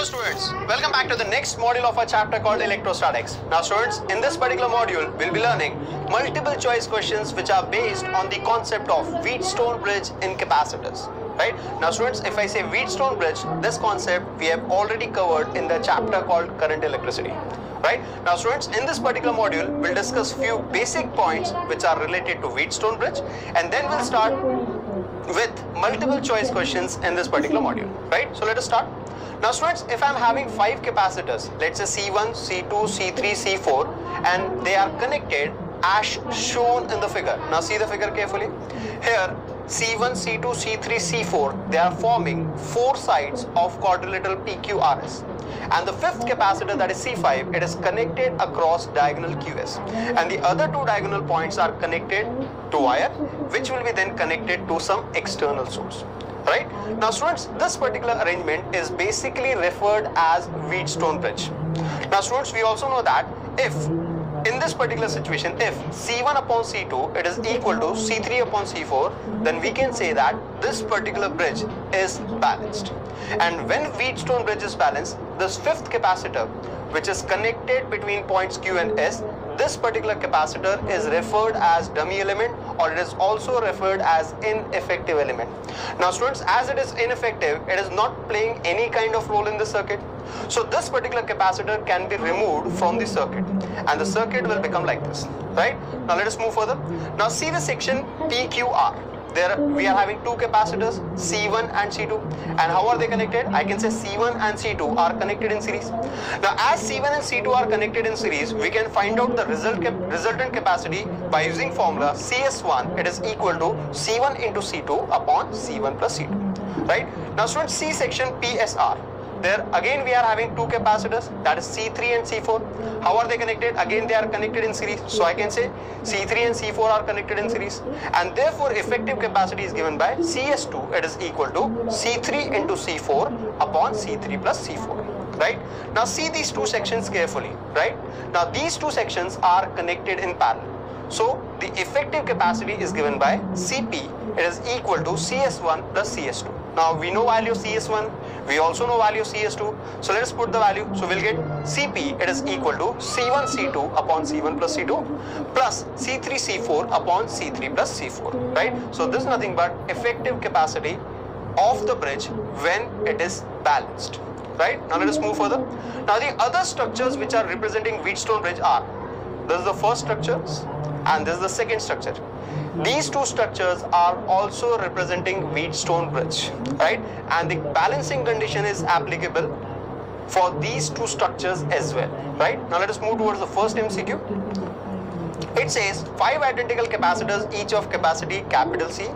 Hello students, welcome back to the next module of our chapter called electrostatics. Now students, in this particular module, we'll be learning multiple choice questions which are based on the concept of Wheatstone bridge in capacitors. Right? Now students, if I say Wheatstone bridge, this concept we have already covered in the chapter called current electricity. Right? Now students, in this particular module, we'll discuss few basic points which are related to Wheatstone bridge and then we'll start with multiple choice questions in this particular module. Right? So let us start. Now students, if I'm having five capacitors, let's say C1, C2, C3, C4 and they are connected as shown in the figure. Now see the figure carefully. Here C1, C2, C3, C4, they are forming four sides of quadrilateral PQRS. And the fifth capacitor that is C5, it is connected across diagonal QS. And the other two diagonal points are connected to wire, which will be then connected to some external source right? Now students this particular arrangement is basically referred as Wheatstone bridge. Now students we also know that if in this particular situation if C1 upon C2 it is equal to C3 upon C4 then we can say that this particular bridge is balanced. And when Wheatstone bridge is balanced this fifth capacitor which is connected between points Q and S this particular capacitor is referred as dummy element or it is also referred as ineffective element. Now students, as it is ineffective, it is not playing any kind of role in the circuit. So this particular capacitor can be removed from the circuit and the circuit will become like this, right? Now let us move further. Now see the section PQR there we are having two capacitors C1 and C2 and how are they connected? I can say C1 and C2 are connected in series. Now as C1 and C2 are connected in series we can find out the result cap resultant capacity by using formula CS1 it is equal to C1 into C2 upon C1 plus C2 right? Now students see section PSR there again we are having two capacitors that is C3 and C4 how are they connected? Again they are connected in series. So I can say C3 and C4 are connected in series. And therefore effective capacity is given by CS2 it is equal to C3 into C4 upon C3 plus C4 right? Now see these two sections carefully right? Now these two sections are connected in parallel. So the effective capacity is given by Cp it is equal to CS1 plus CS2 now we know value CS1 we also know value of CS2. So let us put the value. So we'll get Cp, it is equal to C1 C2 upon C1 plus C2 plus C3 C4 upon C3 plus C4, right? So this is nothing but effective capacity of the bridge when it is balanced, right? Now let us move further. Now the other structures which are representing Wheatstone bridge are, this is the first structure and this is the second structure. These two structures are also representing Wheatstone bridge, right? And the balancing condition is applicable for these two structures as well, right? Now let us move towards the first MCQ. It says five identical capacitors, each of capacity capital C,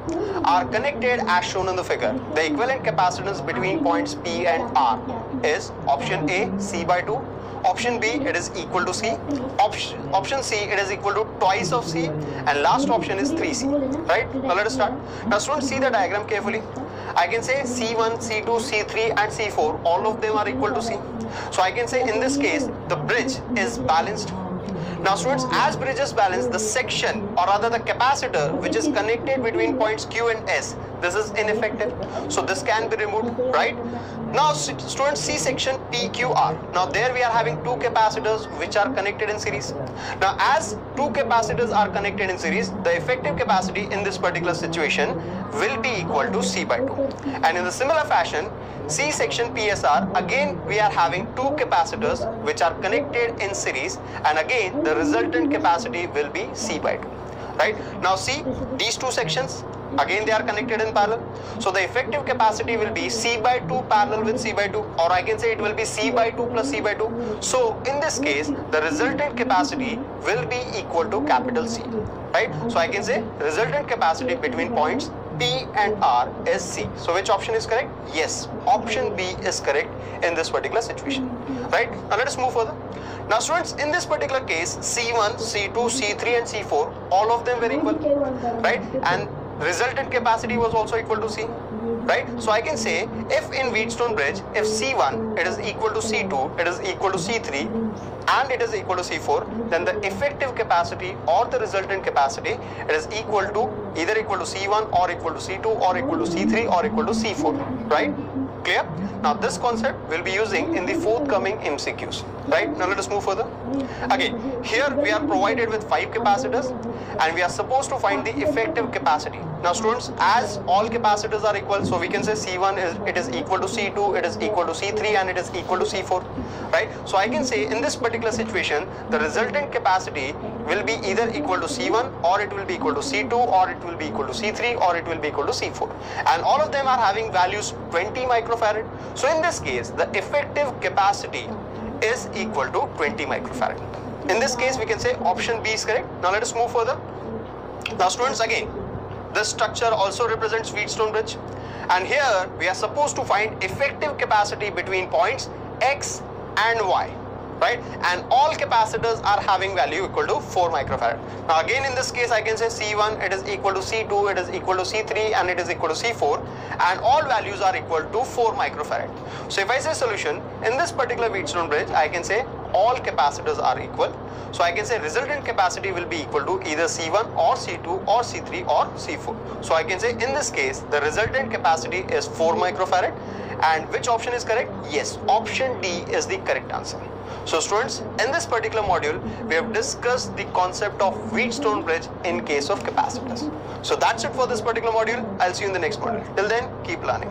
are connected as shown in the figure. The equivalent capacitance between points P and R is option A, C by 2, option B it is equal to C. Option option C it is equal to twice of C. And last option is 3C right? Now let us start. Now students see the diagram carefully. I can say C1 C2 C3 and C4 all of them are equal to C. So I can say in this case the bridge is balanced. Now students, as bridge is balanced, the section or rather the capacitor which is connected between points Q and S, this is ineffective. So this can be removed, right? Now students see section PQR. Now there we are having two capacitors which are connected in series. Now as two capacitors are connected in series, the effective capacity in this particular situation will be equal to C by 2. And in the similar fashion, see section PSR, again we are having two capacitors which are connected in series and again the resultant capacity will be C by 2. Right? Now see these two sections, again they are connected in parallel. So the effective capacity will be C by 2 parallel with C by 2 or I can say it will be C by 2 plus C by 2. So in this case the resultant capacity will be equal to capital C. Right? So I can say resultant capacity between points P and R is C. So which option is correct? Yes, option B is correct in this particular situation. Right? Now let us move further. Now students, in this particular case, C1, C2, C3 and C4, all of them were equal. Right? And resultant capacity was also equal to C. Right? So I can say if in Wheatstone bridge, if C1 it is equal to C2, it is equal to C3 and it is equal to C4, then the effective capacity or the resultant capacity it is equal to either equal to C1 or equal to C2 or equal to C3 or equal to C4, right? Clear? Now this concept we'll be using in the forthcoming MCQs. Right? Now let us move further. Again, here we are provided with five capacitors and we are supposed to find the effective capacity. Now students, as all capacitors are equal, so we can say C1 is it is equal to C2, it is equal to C3 and it is equal to C4. Right? So I can say in this particular situation, the resultant capacity will be either equal to C1 or it will be equal to C2 or it will be equal to C3 or it will be equal to C4. And all of them are having values 20 microfarad. So in this case, the effective capacity is equal to 20 microfarad. In this case, we can say option B is correct. Now let us move further. Now students again, this structure also represents Wheatstone bridge. And here we are supposed to find effective capacity between points X and Y right? And all capacitors are having value equal to 4 microfarad. Now again in this case I can say C1 it is equal to C2, it is equal to C3 and it is equal to C4 and all values are equal to 4 microfarad. So if I say solution in this particular Wheatstone bridge I can say all capacitors are equal. So I can say resultant capacity will be equal to either C1 or C2 or C3 or C4. So I can say in this case the resultant capacity is 4 microfarad and which option is correct? Yes, option D is the correct answer. So students, in this particular module, we have discussed the concept of Wheatstone bridge in case of capacitors. So that's it for this particular module. I'll see you in the next module. Till then, keep learning.